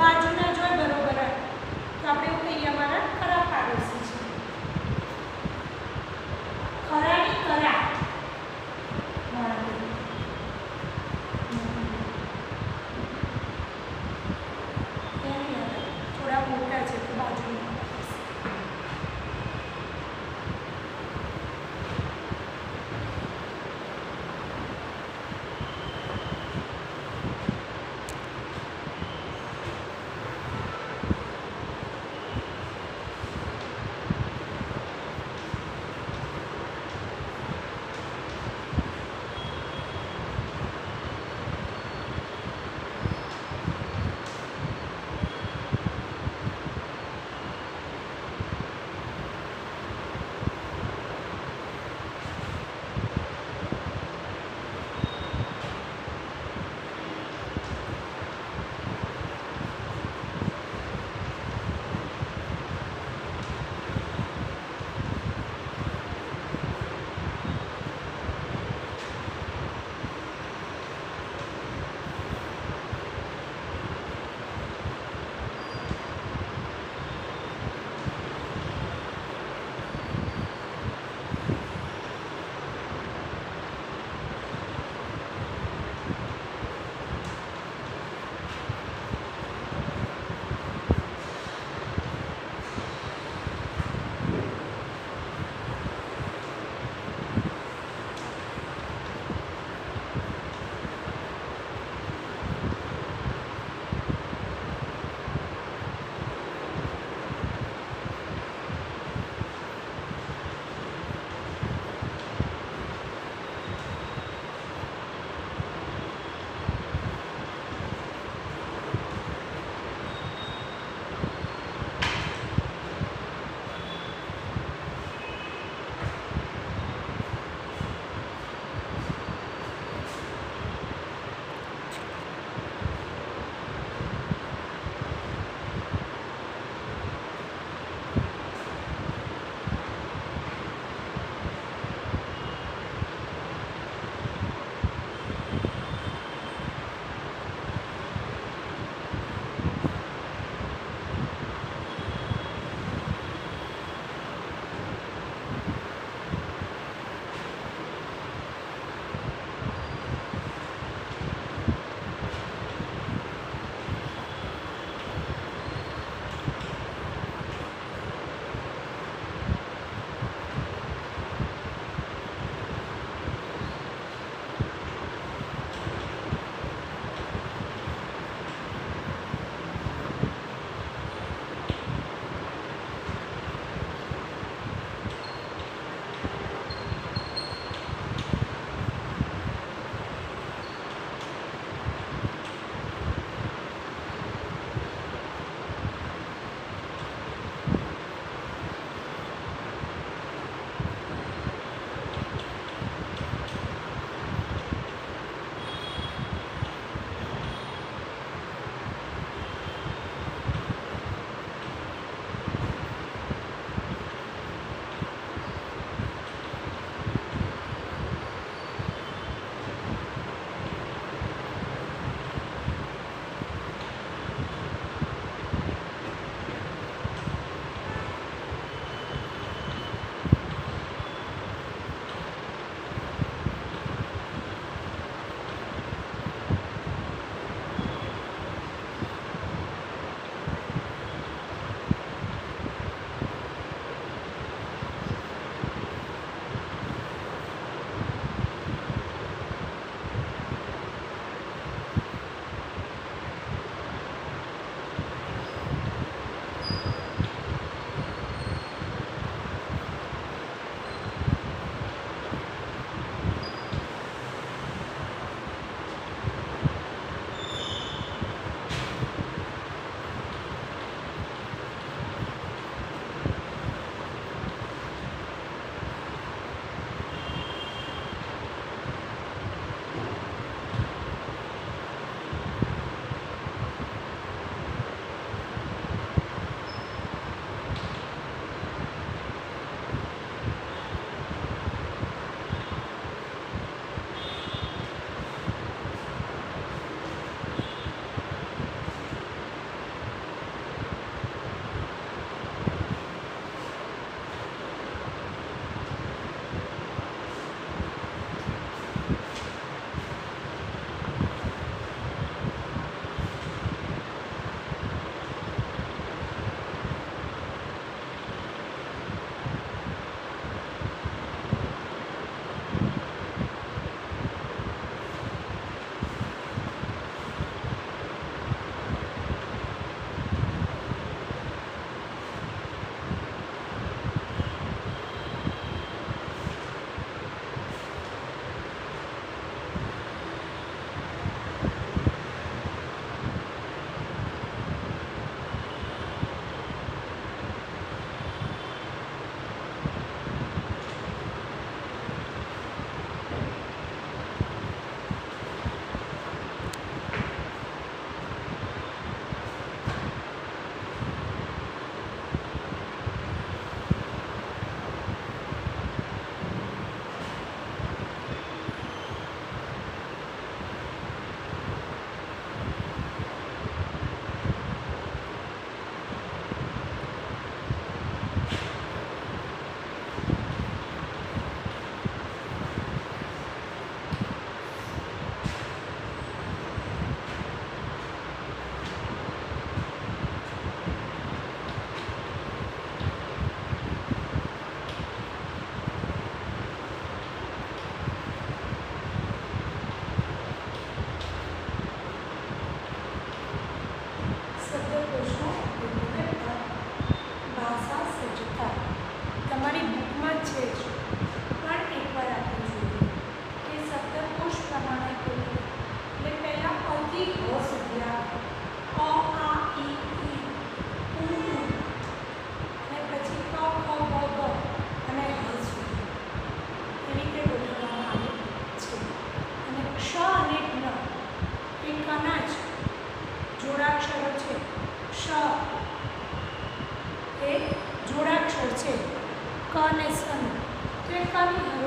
એ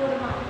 போடுமா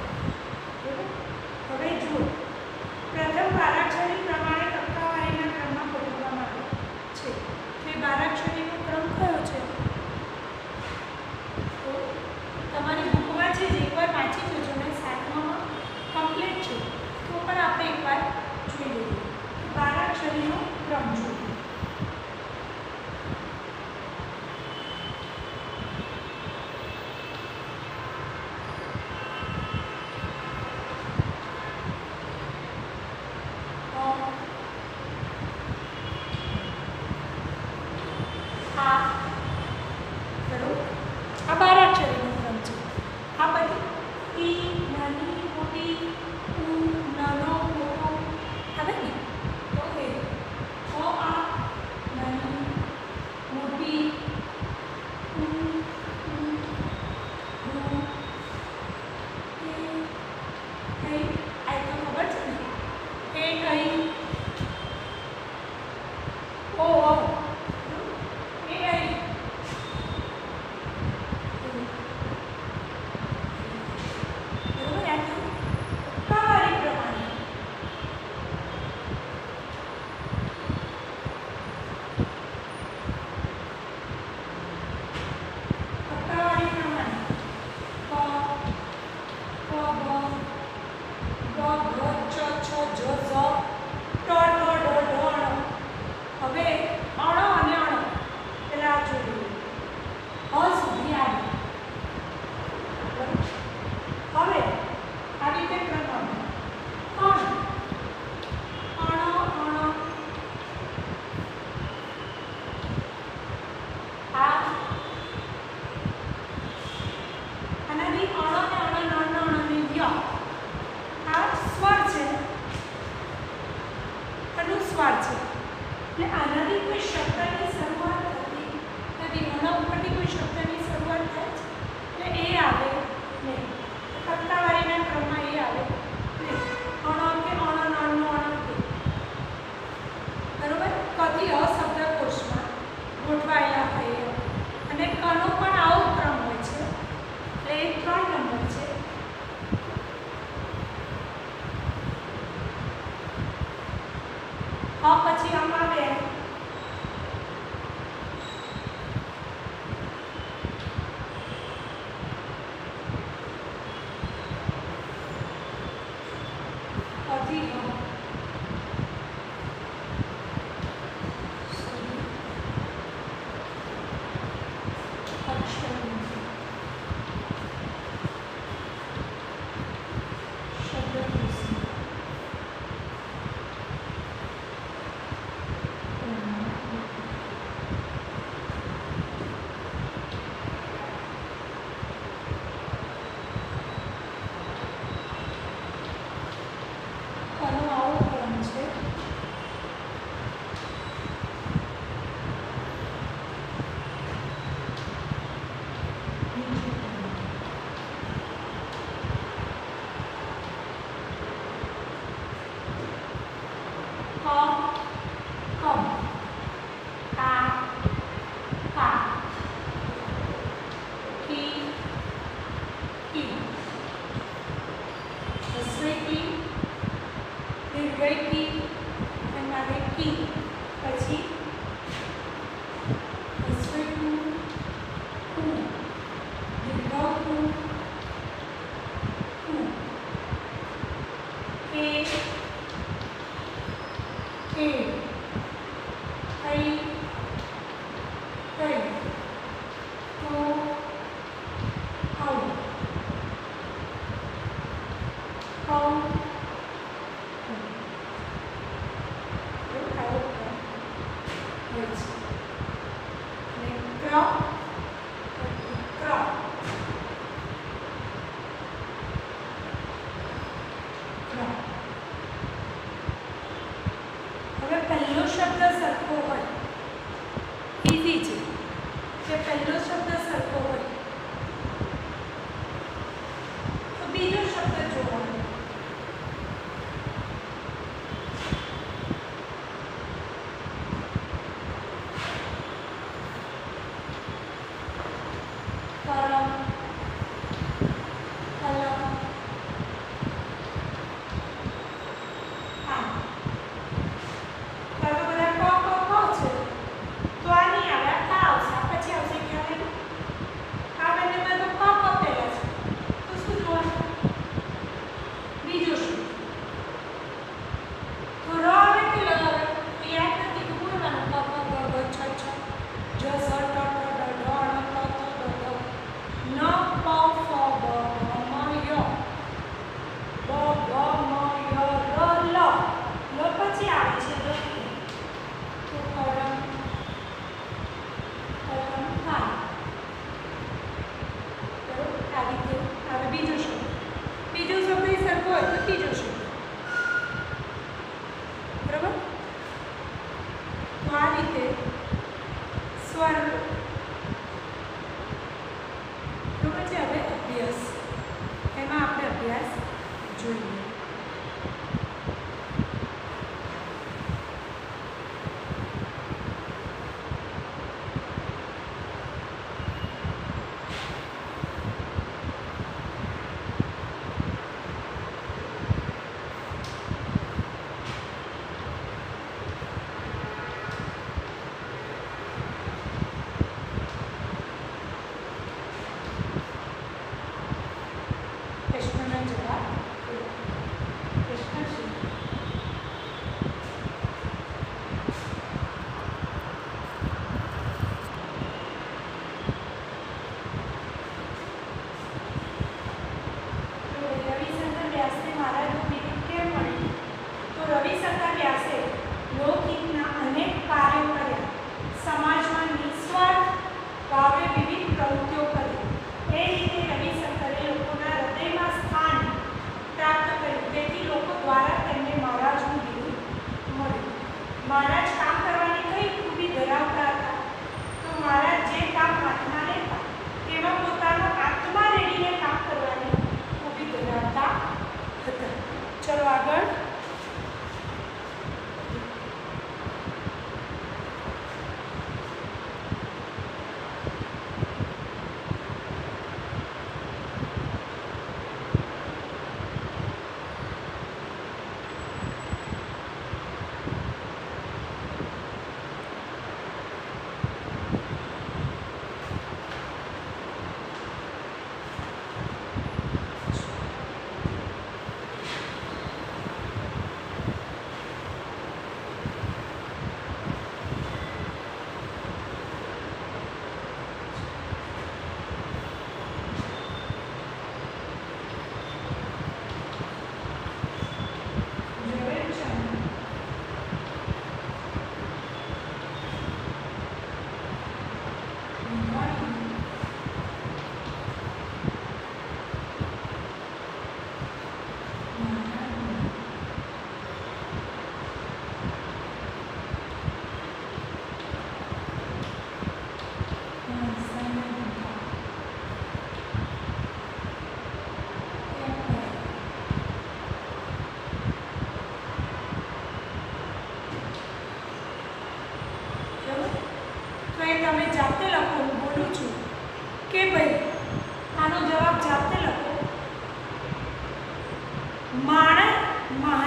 માણસ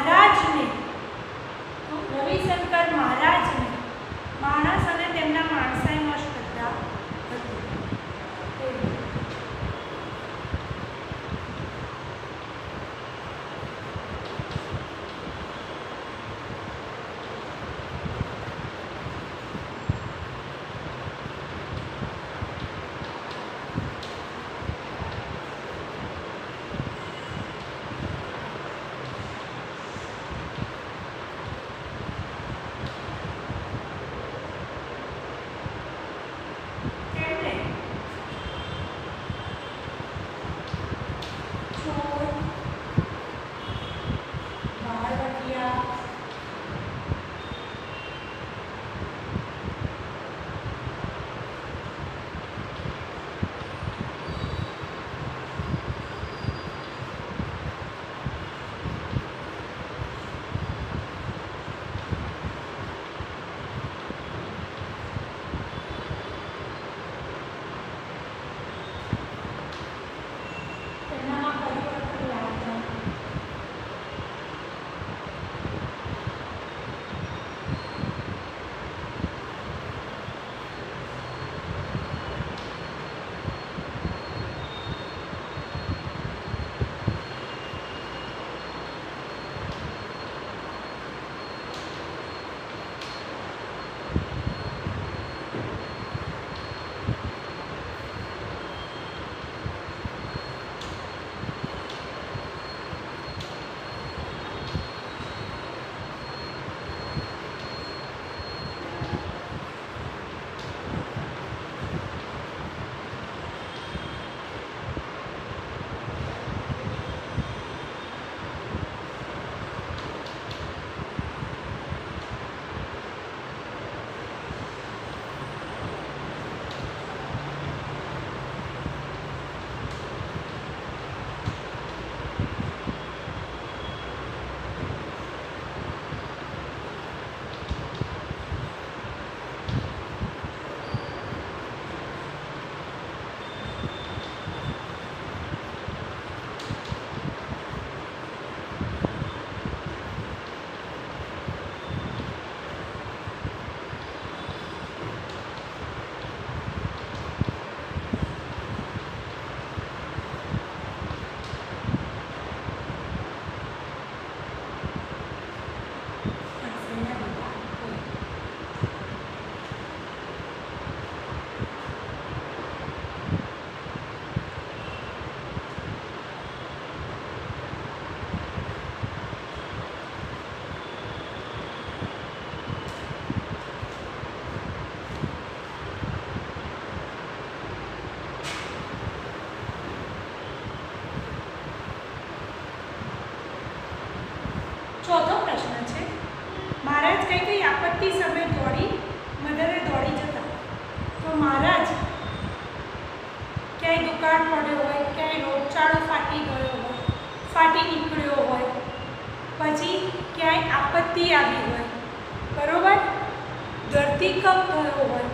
ધરતીકંપ થયો હોય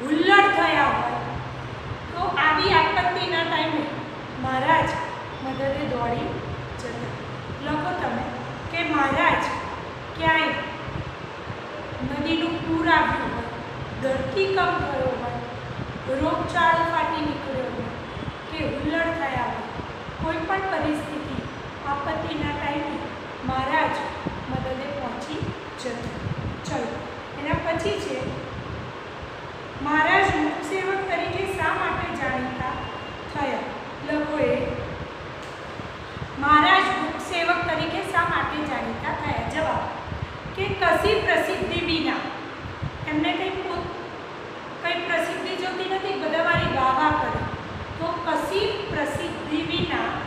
હુલ્લડ થયા હોય, તો આવી આપત્તિના ટાઈમે મહારાજ મદદે દોડી જતા. લખો તમે કે મહારાજ ક્યાંય નદીનું પૂર આવ્યું હોય ધરતીકંપ થયો હોય રોગચાળો ફાટી નીકળ્યો હોય, કે હુલ્લડ થયા હોય, કોઈ પણ પરિસ્થિતિ આપત્તિના ટાઈમે મહારાજ મદદે પહોંચી જતા. ચલો. પછી છે. મહારાજ મુખસેવક તરીકે શા માટે જાણીતા થયા? લખો એ મહારાજ મુખસેવક તરીકે શા માટે જાણીતા થયા? જવાબ. કે કશી પ્રસિદ્ધિ વિના. એમને કંઈ કંઈ પ્રસિદ્ધિ જોતી નથી, બધા મારી વાહ કરે. તો કશી પ્રસિદ્ધિ વિના